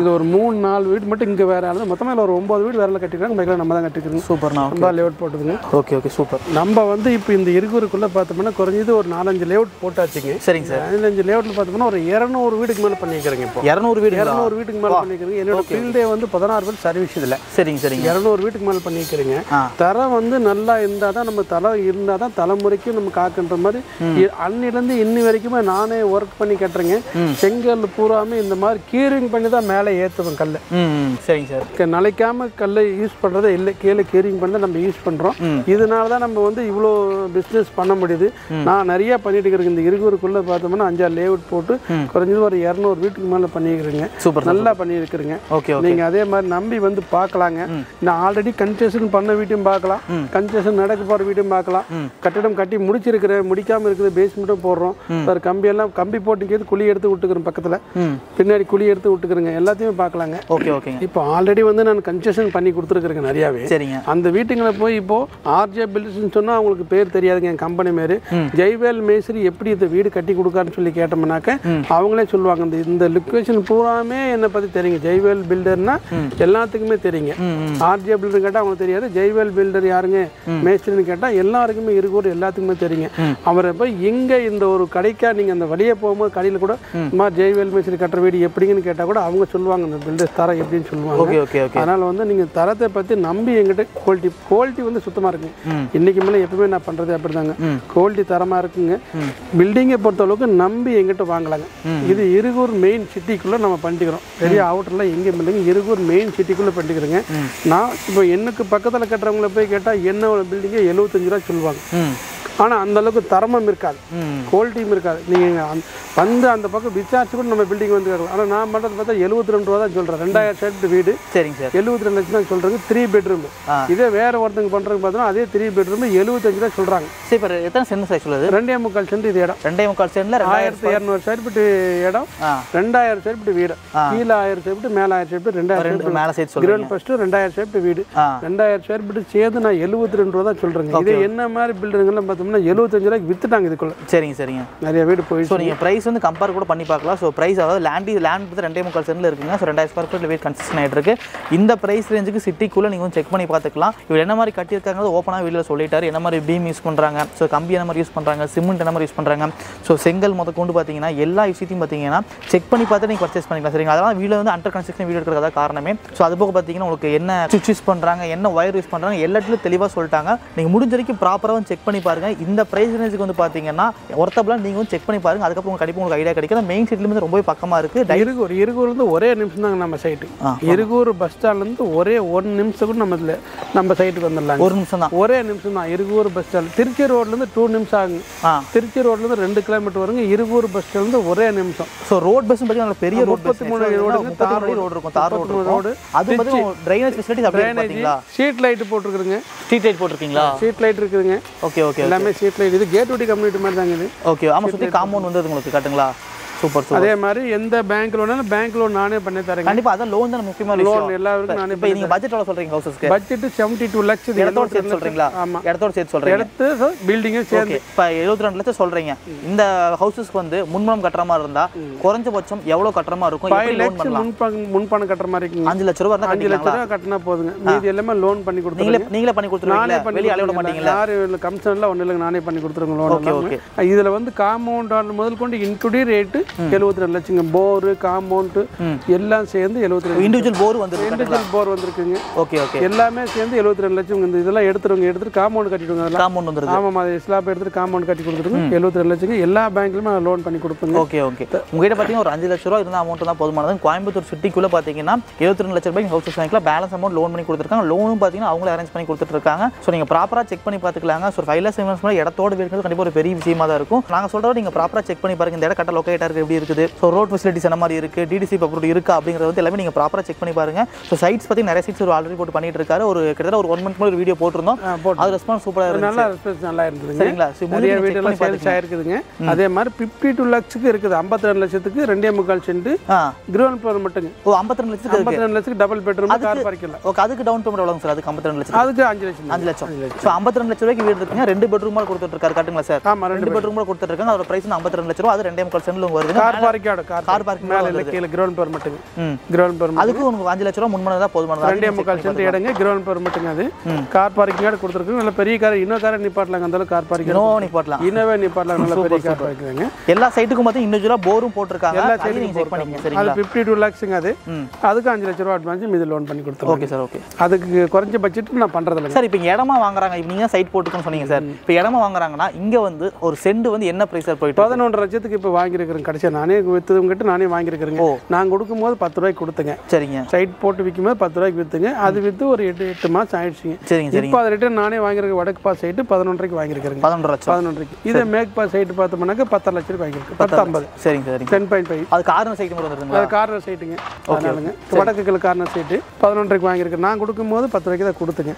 இது ஒரு மூணு நாலு வீடு மட்டும் இங்கே வேற ஆளு மொத்தமாக இதில் ஒரு ஒம்பது வீடு வேற கட்டிருக்காங்க. மிக நம்ம தான் கட்டிக்கிறோங்க சூப்பர்ண்ணா நம்ம லேஅவுட் போட்டதுங்க. ஓகே ஓகே சூப்பர் நம்ம வந்து இப்போ இந்த இருகுருக்குள்ளே பார்த்தோம்னா குறைஞ்சது ஒரு நாலஞ்சு லேஅவுட் போட்டாச்சுங்க. சரிங்க சார். பதினஞ்சு லேஅவுட்டில் பார்த்தோம்னா ஒரு இரநூறு வீடுக்கு மேலே பண்ணிக்கிறேங்க இப்போ. இரநூறு வீடுங்களா? இரநூறு வீட்டுக்கு மேலே பண்ணிக்கிறேங்க என்னோட ஃபீல்டே வந்து பதினாறு வீடு சர்வீஸ் இதில். சரிங்க சரிங்க. இரநூறு வீட்டுக்கு மேலே பண்ணிக்கிறேங்க தரம் வந்து நல்லா இருந்தால் தான் நம்ம தலை இருந்தால் தான் தலைமுறைக்கும் நம்ம காக்குன்ற மாதிரி அன்னிலேருந்து இன்னி வரைக்குமே நானே ஒர்க் பண்ணி கட்டுறேங்க செங்கல் பூராமே இந்த மாதிரி கீரிங் பண்ணி தான் மேலே ஏற்றுவேன் கல் சரிங்க சார். நிலைக்காம கல்லை யூஸ் பண்ணுறதே இல்லை கீழே கீரிங் பண்ணி நம்ம யூஸ் பண்ணுறோம் இதனால தான் நம்ம வந்து இவ்வளோ பிஸ்னஸ் பண்ண முடியுது. நான் நிறைய பண்ணிட்டு இருக்கிறேன். இந்த இருகுருக்குள்ளே பார்த்தோம்னா அஞ்சாறு லேஅவுட் போட்டு குறைஞ்சது ஒரு இரநூறு வீட்டுக்கு மேலே பண்ணியிருக்கிறேங்க. சூப்பர் நல்லா பண்ணியிருக்கிறேங்க. ஓகே நீங்க அதே மாதிரி நம்பி வந்து பார்க்கலாங்க. நான் ஆல்ரெடி கன்ஸ்ட்ரக்ஷன் பண்ண வீட்டையும் பார்க்கலாம். கன்ஸ்ட்ரக்ஷன் நடக்க போற வீட்டையும் பார்க்கலாம். கட்டிடம் கட்டி முடிச்சிருக்கிறேன் முடிக்காம இருக்குது பேஸ்மெண்ட்டும் போடுறோம். வேறு கம்பி எல்லாம் கம்பி போட்டுக்கிறது குழி எடுத்து விட்டுக்கிறேன் பக்கத்துல. பின்னாடி குழி எடுத்து விட்டுக்கிறேங்க. எல்லாத்தையுமே பார்க்கலாங்க ஓகே ஓகேங்க. இப்போ ஆல்ரெடி வந்து நான் கன்ஸ்ட்ரக்ஷன் பண்ணி கொடுத்துருக்குறேங்க நிறையாவே. சரிங்க. அந்த வீட்டுங்களை போய் இப்போ ஆர்ஜே பில்டர்ஸ்னு சொன்னா அவங்களுக்கு பேர் தெரியாதுங்க என் கம்பெனி பேரு ஜெய்வேல் மேஸ்திரி எப்படி இந்த வீடு கட்டி கொடுக்காருன்னு சொல்லி கேட்டோம்னாக்க அவங்களே சொல்லுவாங்க இந்த இந்த லொக்கேஷன் பூராமே என்னை பத்தி தெரியுங்க. ஜெய்வேல் பில்டர்னா எல்லாத்துக்குமே தெரியுங்க. ஆர்ஜே பில்டர் கேட்டா அவங்களுக்கு தெரியாது. ஜெய்வேல் பில்டர் யாருங்க? மேஸ்திரின்னு கேட்டா எல்லாருக்குமே இருக்கோடு எல்லாத்துக்குமே தெரியுங்க. அவரை போய் எங்க இந்த ஒரு கடைக்கா நீங்க அந்த வழியே போகும்போது கடையில் கூட மாதிரி ஜெய்வேல் மேஸ்திரி கட்டுற வீடு எப்படிங்கன்னு கேட்டா கூட அவங்க சொல்லுவாங்க இந்த பில்டர் தரம் எப்படின்னு சொல்லுவாங்க. Okay okay okay. அதனால வந்து நீங்க தரத்தை பத்தி நம்பி எங்கிட்ட குவாலிட்டி குவாலிட்டி வந்து சுத்தமா இருக்குங்க. இன்னைக்கு மேலே எப்பவுமே நான் பண்றது அப்படிதாங்க. குவாலிட்டி தரமா இருக்குங்க. பில்டிங்கை பொறுத்த அளவுக்கு நம்பி எங்கிட்ட வாங்கலாங்க. இது இருகூர் மெயின் சிட்டிக்குள்ள நம்ம பண்ணிக்கிறோம். பெரிய அவுட்டர்ல எங்கேயும் இல்லைங்க. இருகூர் மெயின் சிட்டிக்குள்ள பண்ணிக்கிறோங்க. நான் இப்போ எனக்கு பக்கத்துல கட்டுறவங்கள போய் கேட்டா என்ன பில்டிங்கே எழுபத்தஞ்சு ரூபா சொல்லுவாங்க. ம் ஆனா அந்த அளவுக்கு தரமும் இருக்காது. குவாலிட்டியும் இருக்காது. நீங்க அந்த- வந்து அந்த பக்கம் விசாரிச்சு கூட நம்ம பில்டிங் வந்து கேட்கலாம் ஆனால் நான் பண்ணுறது பார்த்தா எழுபத்தி ரெண்டு ரூபா தான் சொல்கிறேன் ரெண்டாயிரம் செட் வீடு. சரிங்க சார். எழுபத்தி ரெண்டு லட்சம் தான் சொல்றாங்க த்ரீ பெட்ரூம். இதே வேற ஒருத்தங்க பண்றதுக்கு பார்த்தோம்னா அதே த்ரீ பெட்ரூம் எழுபத்தஞ்சு ரூபா சொல்றாங்க. சரி இப்போ எத்தனை சென்ட் சார் சொல்லுது? ரெண்டே முக்கால் சென்ட் இது இடம். ரெண்டே முக்கால் ரெண்டாயிரத்தி ஆயிரத்தி இரநூறு ஃபீட் இடம். ரெண்டாயிரம் ஃபீட் வீடு. கீழே ஆயிரம் ஃபீட் மேலே ஆயிரம் ஃபீட் ரெண்டாயிரம் ரெண்டு மேலே சேர்த்து கிரவுண்ட் ஃபர்ஸ்ட் ரெண்டாயிரம் ஃபீட் வீடு. ரெண்டாயிரம் ஃபீட் சேர்த்து நான் எழுபத்தி ரெண்டு ரூபா தான் சொல்றேங்க. இதே என்ன மாதிரி பில்டிங்லாம் பார்த்தோம்னா எழுபத்தஞ்சு ரூபாய்க்கு வித்துட்டாங்க இதுக்குள்ள. சரிங்க சரிங்க. நிறைய வீடு ஸோ போயிடுச்சு நீங்கள் ப்ரைஸ் வந்து கம்பேர் கூட பண்ணி பார்க்கலாம். ஸோ ப்ரைஸ் அதாவது லேண்ட் லேண்ட் பற்றி ரெண்டே முக்கால் சென்டில் இருக்குங்க. ஸோ ரெண்டாயிரம் ஸ்கொயர் ஃபீட் வீட் கன்ஸ்ட்ரக்ஷன் ஆகிட்டு இருக்கு. இந்த ப்ரைஸ் ரேஞ்சுக்கு சிட்டிக்குள்ளே நீங்கள் வந்து செக் பண்ணி பார்த்துக்கலாம். இவர் என்ன மாதிரி கட்டியிருக்காங்க ஓப்பனாக வீடியோவில் சொல்லிட்டாரு. என்ன மாதிரி பீம் யூஸ் பண்ணுறாங்க ஸோ கம்பி என்ன மாதிரி யூஸ் பண்ணுறாங்க சிமெண்ட் என்ன மாதிரி யூஸ் பண்ணுறாங்க ஸோ செங்கல் முத கொண்டு பார்த்தீங்கன்னா எல்லா விஷயத்தையும் பார்த்தீங்கன்னா செக் பண்ணி பார்த்து நீங்கள் பர்ச்சேஸ் பண்ணிக்கலாம். சரிங்க அதெல்லாம் வீடியோ வந்து அண்டர் கன்ஸ்ட்ரக்ஷன் வீடியோ இருக்கிறதா காரணமே. ஸோ அது போக பார்த்தீங்கன்னா உங்களுக்கு என்ன சுவிட்ச் யூஸ் பண்ணுறாங்க என்ன ஒயர் யூஸ் பண்ணுறாங்க எல்லாத்துலையும் தெளிவாக சொல்லிட்டாங்க. நீங்கள் முடிஞ்ச வரைக்கும் ப்ராப்பராக செக் பண்ணி பாருங்க. இந்த ப்ரைஸ் ரேஞ்சுக்கு வந்து பார்த்தீங்கன்னா ஒருத்தப்பெல்லாம் நீங்கள் வந்து செக் பண்ணி பாருங்க. அதுக்கப்புறம் உங்களுக்கு கண்டிப்பாக உங்களுக்கு ஐடியா கிடைக்கும். மெயின் சிட்டிலேருந்து ரொம்பவே பக்கமாக இருக்குது இருகூர் இருகூர்லேருந்து ஒரே நிமிஷம் தாங்க நம்ம சைட்டு இருகூர் பஸ் ஸ்டாண்ட்லேருந்து ஒரே ஒன் நிமிஷம் கூட நம்ம இதுல நம்ம சைட்டுக்கு வந்துடலாங்க. ஒரு நிமிஷம் தான். ஒரே நிமிஷம் தான். இருகூர் பஸ் ஸ்டாண்ட் திருச்சி ரோட்லேருந்து டூ நிமிஷம் ஆகுங்க. திருச்சி ரோட்லேருந்து ரெண்டு கிலோமீட்டர் வருங்க. இருகூர் பஸ் ஸ்டாண்ட்லேருந்து ஒரே நிமிஷம். ஸோ ரோட் பஸ் பார்த்தீங்கன்னா பெரிய ரோட் முப்பத்தி மூணு முப்பத்தி தார் ரோடு இருக்கும். தார் ரோடு ரோடு. அது பார்த்தீங்கன்னா ட்ரைனேஜ் ஃபெசிலிட்டிஸ் அப்படியே ஸ்ட்ரீட் லைட் போட்டிருக்குதுங்க. ஸ்ட்ரீட் லைட் போட்டிருக்கீங்களா? ஸ்ட்ரீட் லைட் இருக்குதுங்க. ஓகே ஓகே எல்லாமே ஸ்ட்ரீட் லைட் இது கேட் ஊட்டி கம்யூனிட்டி மாதிரி தாங்க இது. ஓகே ஆமாம் சுற்றி காம்பவுண்ட் வந்து உங்களுக்கு காட்டுங்களா? சூப்பர் அதே மாதிரி எந்த பேங்க் லோனாலும் பேங்க் லோன் நானே பண்ணி தரேங்க. கண்டிப்பா அதான் லோன் தான் முக்கியமான லோன் எல்லாருக்கும் நானே இப்போ நீங்க பட்ஜெட் எவ்வளவு சொல்றீங்க ஹவுசஸ்க்கு பட்ஜெட் செவன்டி டூ லேக்ஸ் இடத்தோட சேர்த்து சொல்றீங்களா? ஆமா. இடத்தோட சேர்த்து சொல்றீங்க? எடுத்து பில்டிங்கும் சேர்ந்து. ஓகே இப்போ எழுபத்தி ரெண்டு லட்சம் சொல்றீங்க. இந்த ஹவுசஸ்க்கு வந்து முன்பணம் கட்டுற மாதிரி இருந்தா குறைஞ்சபட்சம் எவ்வளவு கட்டுற மாதிரி இருக்கும்? எப்படி லோன் பண்ணலாம்? முன்பணம் முன்பணம் கட்டுற மாதிரி இருக்குங்க. அஞ்சு லட்ச ரூபா இருந்தா அஞ்சு லட்ச கட்டிக்கலாங்களா ரூபா கட்டினா போதுங்க. மீதி எல்லாமே லோன் பண்ணி கொடுத்துருங்க. நீங்களே பண்ணி நானே கொடுத்துருவீங்களா பண்ணி வெளியே அலைவிட மாட்டீங்களா? யாரு கமிஷன்ல ஒன்றும் இல்லைங்க. நானே பண்ணி கொடுத்துருங்க லோன் ஓகே ஓகே இதுல வந்து காம்பவுண்ட் முதல் கொண்டு இன்க்ளூடி ரேட்டு எழுபத்தி ரெண்டு லட்சங்க. போரு காம்பவுண்ட் எல்லாம் சேர்ந்து எழுபத்தி ரெண்டு இண்டிவிஜுவல் போர் வந்து இண்டிவிஜுவல் போர் வந்திருக்குங்க. ஓகே ஓகே எல்லாமே சேர்ந்து எழுபத்தி ரெண்டு லட்சம். இந்த இதெல்லாம் எடுத்துருங்க எடுத்துட்டு காம்பவுண்ட் அதெல்லாம். காம்பவுண்ட் வந்துருது. ஆமாம் அது ஸ்லாப் எடுத்துட்டு காம்பவுண்ட் கட்டி கொடுத்துருங்க எழுபத்தி ரெண்டு லட்சங்க. எல்லா பேங்க்லையுமே லோன் பண்ணி கொடுப்பேங்க. ஓகே ஓகே உங்ககிட்ட பார்த்தீங்கன்னா ஒரு அஞ்சு லட்ச ரூபா இருந்தால் அமௌண்ட் தான் போதுமானது. கோயம்புத்தூர் சிட்டிக்குள்ள பார்த்தீங்கன்னா எழுபத்தி ரெண்டு லட்ச ரூபாய்க்கு ஹவுசஸ் பேங்க்ல பேலன்ஸ் அமௌண்ட் லோன் பண்ணி கொடுத்துருக்காங்க. லோனும் பார்த்தீங்கன்னா அவங்களே அரேஞ்ச் பண்ணி கொடுத்துட்டு இருக்காங்க ஸோ நீங்கள் ப்ராப்பராக செக் பண்ணி பார்த்துக்கலாங்க ஸோ ஃபைவ் லேக்ஸ் இன்வெஸ்ட்மெண்ட் இடத்தோட இருக்கிறது கண்டிப்பாக ஒரு பெரிய விஷயமா தான் இருக்கும் நாங்கள் சொல்கிறோம் நீங்கள் ப்ராப்பராக செக் பண்ணி பாருங்க. இந்த இடம் கட்ட லொக்கேட்டாக இருக்கு எப்படி இருக்குது? ஸோ ரோட் ஃபெசிலிட்டிஸ் என்ன மாதிரி இருக்கு? டிடிசி அப்ரூவ் இருக்கா? அப்படிங்கிறது வந்து எல்லாமே நீங்கள் ப்ராப்பராக செக் பண்ணி பாருங்க. ஸோ சைட்ஸ் பற்றி நிறைய சைட்ஸ் ஒரு ஆல்ரெடி போட்டு பண்ணிட்டு இருக்காரு. ஒரு கிட்டத்தட்ட ஒரு ஒன் மந்த் ஒரு வீடியோ போட்டிருந்தோம். அது ரெஸ்பான்ஸ் சூப்பராக இருந்துச்சு. நல்லா ரெஸ்பான்ஸ் நல்லா இருந்ததுங்க. சரிங்களா? நிறைய பண்ணி சேல்ஸ் ஆயிருக்குதுங்க. அதே மாதிரி ஃபிஃப்டி டூ லேக்ஸுக்கு இருக்குது. ஐம்பத்தி ரெண்டு லட்சத்துக்கு ரெண்டே முக்கால் சென்ட் ஆ. கிரவுண்ட் ஃப்ளோர் மட்டுங்க. ஓ ஐம்பத்தி ரெண்டு லட்சத்துக்கு ஐம்பத்தி ரெண்டு லட்சத்துக்கு டபுள் பெட்ரூம் கார் பார்க்கலாம் ஓகே அதுக்கு டவுன் பேமெண்ட் எவ்வளோங்க சார் அதுக்கு ஐம்பத்தி ரெண்டு லட்சம் அதுக்கு அஞ்சு லட்சம். அஞ்சு லட்சம். ஸோ ஐம்பத்தி ரெண்டு லட்ச ரூபாய்க்கு வீடு இருக்குங்க. ரெண்டு பெட்ரூம் கொடுத்துட்டு இருக்காரு கட்டுங்களா சார் ஆமா ரெண்டு ரெண்டு பெட்ரூம் கொடுத்துட்டு இருக்காங்க. அதோட பிரைஸ் ஐம்பத்தி ரெண்டு லட்ச ரூபா அது ரெண்டே முக்கால் சென்ட்ல வருது. Car parking car Car parking. மேல இல்ல கீழே கிரவுண்ட் ஃப்ளோர் மட்டுங்க. ம். கிரவுண்ட் ஃப்ளோர் அதுக்கு உங்களுக்கு அஞ்சு லட்ச ரூபா முன்மணி தான் போதுமானது? ரெண்டே முக்கால் சென்ட் இடங்க கிரவுண்ட் ஃப்ளோர் மட்டுங்க அது. கார் பார்க்கிங் கொடுத்துருக்கு நல்ல பெரிய கார் இன்னொரு காரை நிப்பாட்டலாங்க. அந்த கார் பார்க்கிங் நோ நீ போடலாம் இன்னவே நிப்பாட்டலாம். நல்ல பெரிய கார் பார்க்கிங்க எல்லா சைட்டுக்கும் பார்த்தீங்கன்னா இண்டிவிஜுவலாக போரும் போட்டிருக்காங்க. எல்லா நீங்க செக் பண்ணிக்கங்க அது சரிங்களா? ஃபிஃப்டி டூ லேக்ஸுங்க அது. அதுக்கு அஞ்சு லட்ச ரூபா அட்வான்ஸ் மீது லோன் பண்ணி கொடுத்துருவோம். ஓகே சார் ஓகே அதுக்கு குறைஞ்ச பட்ஜெட் நான் பண்றது இல்லைங்க சார் இப்போ இடமா வாங்குறாங்க. இப்போ நீங்க சைட் போட்டுக்கன்னு சொன்னீங்க சார் இப்போ இடமா வாங்குறாங்கன்னா இங்க வந்து ஒரு செண்டு வந்து என்ன பிரைஸ் சார் போயிட்டு? பதினொன்று லட்சத்துக்கு இப்போ வாங்கியிருக்கிறேன் கடைசியாக நானே விற்றுங்கிட்டு நானே வாங்கியிருக்கிறேங்க. நான் கொடுக்கும்போது பத்து ரூபாய்க்கு கொடுத்தேங்க. சரிங்க. சைட் போட்டு விற்கும்போது பத்து ரூபாய்க்கு விற்றுங்க அது விற்று ஒரு எட்டு எட்டு மாதம் ஆயிடுச்சுங்க. சரிங்க இப்போ அதை ரிட்டர்ன் நானே வாங்கியிருக்க வடக்கு பாஸ் சைட்டு பதினொன்றரைக்கு வாங்கியிருக்கிறேங்க. பதினொன்று லட்சம். பதினொன்றரைக்கு. இதே மேற்கு பாஸ் சைட்டு பார்த்தோம்னாக்க பத்தரை லட்ச ரூபாய் வாங்கியிருக்கு பத்து ஐம்பது சரிங்க சரிங்க. டென் பாயிண்ட் ஃபைவ் அது கார்னர் சைட்டு அது கார்னர் சைட்டுங்க அதனாலங்க. வடக்கு கிழக்கு கார்னர் சைட்டு பதினொன்றரைக்கு வாங்கியிருக்கேன். நான் கொடுக்கும்போது பத்து ரூபாய்க்கு தான் கொடுத்துங்க.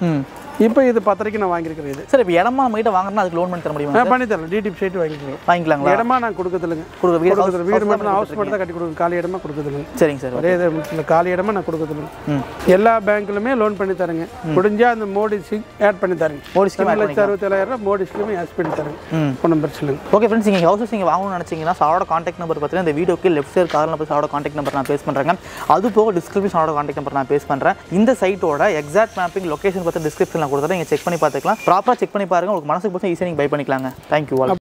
இப்போ இது பத்தரைக்கு நான் வாங்கியிருக்கிறேன் இது. சார் இப்போ இடமா நம்ம கிட்ட வாங்குறோம்னா அதுக்கு லோன் பண்ணி தர முடியுமா பண்ணி தரேன் டிடிபி சைட்டு வாங்கிக்கிறேன் வாங்கிக்கலாங்களா? இடமா நான் கொடுக்கறதில்லைங்க. கொடுக்க கொடுக்குறது வீடு மட்டும் ஹவுஸ் மட்டும் தான் கட்டி கொடுக்குறேன். காலி இடமா கொடுக்குறதில்லைங்க சரிங்க சார் ஒரே இல்லை காலி இடமா நான் கொடுக்குறதில்லைங்க ம். எல்லா பேங்க்லுமே லோன் பண்ணி தரேங்க. முடிஞ்சா அந்த மோடி ஸ்கீம் ஆட் பண்ணி தரேங்க. மோடி ஸ்கீம் லட்சம் அறுபத்தேழாயிரம் ரூபாய் மோடி ஸ்கீம் ஆட் பண்ணி தரேங்க. ம். ஒன்றும் பிரச்சனை ஓகே ஃப்ரெண்ட்ஸ் நீங்கள் ஹவுசஸ் நீங்கள் வாங்கணும்னு நினச்சிங்கன்னா சாரோட காண்டாக்ட் நம்பர் பார்த்தீங்கன்னா இந்த வீடியோக்கு லெஃப்ட் சைடு காரில் போய் சாரோட காண்டாக்ட் நம்பர் நான் பேஸ் பண்ணுறேங்க அது போக டிஸ்கிரிப்ஷன் சாரோட காண்டாக்ட் நம்பர் நான் பேஸ் பண்ணுறேன் இந்த சைட்டோட எக்ஸாக்ட் மேப்பிங் லொகேஷன் பார்த்து டிஸ்கிரிப்ஷனில் கொடுத்துறேன் நீங்கள் செக் பண்ணி பார்த்துக்கலாம். ப்ராப்பராக செக் பண்ணி பாருங்க. உங்களுக்கு மனசுக்கு பற்றி ஈஸியாக நீங்கள் பை பண்ணிக்கலாங்க. Thank you all